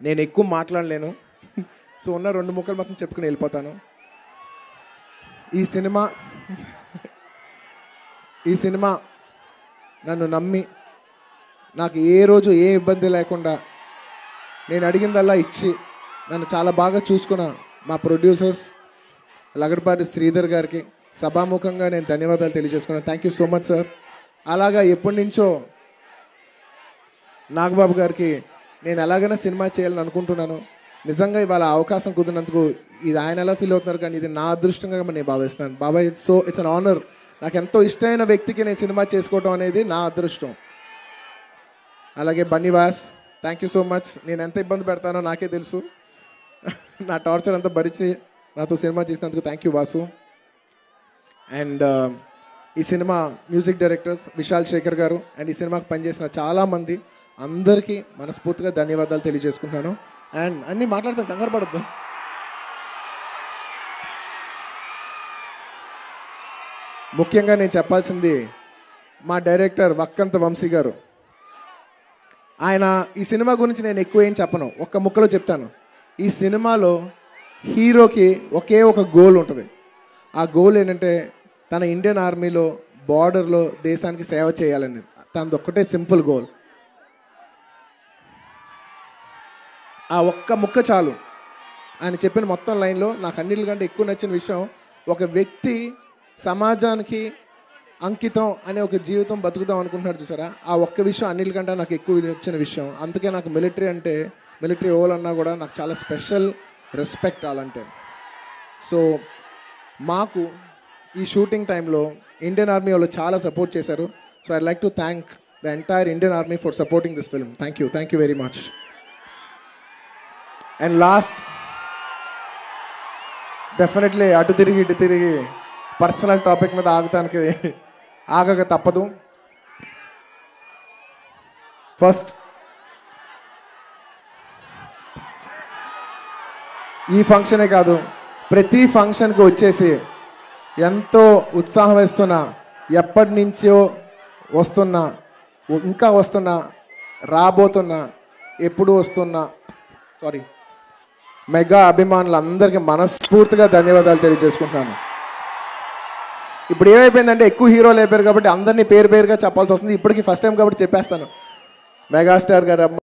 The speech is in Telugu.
నేను ఎక్కువ మాట్లాడలేను. సో ఉన్న రెండు ముక్కలు మాత్రం చెప్పుకుని వెళ్ళిపోతాను. ఈ సినిమా ఈ సినిమా నన్ను నమ్మి నాకు ఏ రోజు ఏ ఇబ్బంది లేకుండా నేను అడిగిందల్లా ఇచ్చి నన్ను చాలా బాగా చూసుకున్న మా ప్రొడ్యూసర్స్ లగడపాటి శ్రీధర్ గారికి సభాముఖంగా నేను ధన్యవాదాలు తెలియజేసుకున్నాను. Thank you so much sir అలాగా ఎప్పటి నుంచో నాగబాబు గారికి నేను ఎలాగైనా సినిమా చేయాలని అనుకుంటున్నాను. నిజంగా ఇవాళ అవకాశం కుదిరినందుకు ఇది ఆయన ఎలా ఫీల్ అవుతున్నారు కానీ ఇది నా అదృష్టంగా నేను భావిస్తున్నాను. బాబాయ్ సో ఇట్స్ అన్ ఆనర్ నాకు ఎంతో ఇష్టమైన వ్యక్తికి నేను సినిమా చేసుకోవడం అనేది నా అదృష్టం. అలాగే Bunny Vas thank you so much నేను ఎంత ఇబ్బంది పెడతానో నాకే తెలుసు. నా టార్చర్ అంతా భరించి నాతో సినిమా చేసినందుకు thank you Vasu. And uh, ఈ సినిమా మ్యూజిక్ డైరెక్టర్స్ విశాల్ శేఖర్ గారు అండ్ ఈ సినిమాకి పనిచేసిన చాలామంది అందరికీ మనస్ఫూర్తిగా ధన్యవాదాలు తెలియజేసుకుంటున్నాను. అండ్ అన్నీ మాట్లాడతాం కంగారు పడద్దు. ముఖ్యంగా నేను చెప్పాల్సింది మా డైరెక్టర్ వక్కంత వంశీ గారు. ఆయన ఈ సినిమా గురించి నేను ఎక్కువ ఏం చెప్పను ఒక్క ముక్కలో చెప్తాను. ఈ సినిమాలో హీరోకి ఒకే ఒక గోల్ ఉంటుంది. ఆ గోల్ ఏంటంటే తన ఇండియన్ ఆర్మీలో బార్డర్లో దేశానికి సేవ చేయాలని. తనది ఒక్కటే సింపుల్ గోల్. ఆ ఒక్క ముక్క చాలు. ఆయన చెప్పిన మొత్తం లైన్లో నాకు అన్నిటికంటే ఎక్కువ నచ్చిన విషయం ఒక వ్యక్తి సమాజానికి అంకితం అనే ఒక జీవితం బతుకుదాం అనుకుంటున్నాడు చూసారా? ఆ ఒక్క విషయం అన్నిటికంటే నాకు ఎక్కువ నచ్చిన విషయం. అందుకే నాకు మిలిటరీ అంటే మిలిటరీ ఓల్ అన్నా కూడా నాకు చాలా స్పెషల్ రెస్పెక్ట్ అలాంటే. సో మాకు ఈ షూటింగ్ టైంలో ఇండియన్ ఆర్మీ వాళ్ళు చాలా సపోర్ట్ చేశారు. So I like to thank the entire Indian army for supporting this film. Thank you. Thank you very much. And last definitely అటు తిరిగి ఇటు తిరిగి పర్సనల్ టాపిక్ మీద ఆగటానికి ఆగక తప్పదు. ఫస్ట్ ఈ ఫంక్షనే కాదు ప్రతి ఫంక్షన్కి వచ్చేసి ఎంతో ఉత్సాహం వేస్తున్న ఎప్పటి నుంచో వస్తున్న ఇంకా వస్తున్న రాబోతున్న ఎప్పుడు వస్తున్న సారీ మెగా అభిమానులందరికీ మనస్ఫూర్తిగా ధన్యవాదాలు తెలియజేసుకుంటున్నాను. ఇప్పుడు ఏమైపోయిందంటే ఎక్కువ హీరోలు అయిపోయారు కాబట్టి అందరినీ పేరు పేరుగా చెప్పాల్సి వస్తుంది. ఇప్పటికి ఫస్ట్ టైం కాబట్టి చెప్పేస్తాను. మెగాస్టార్ గారు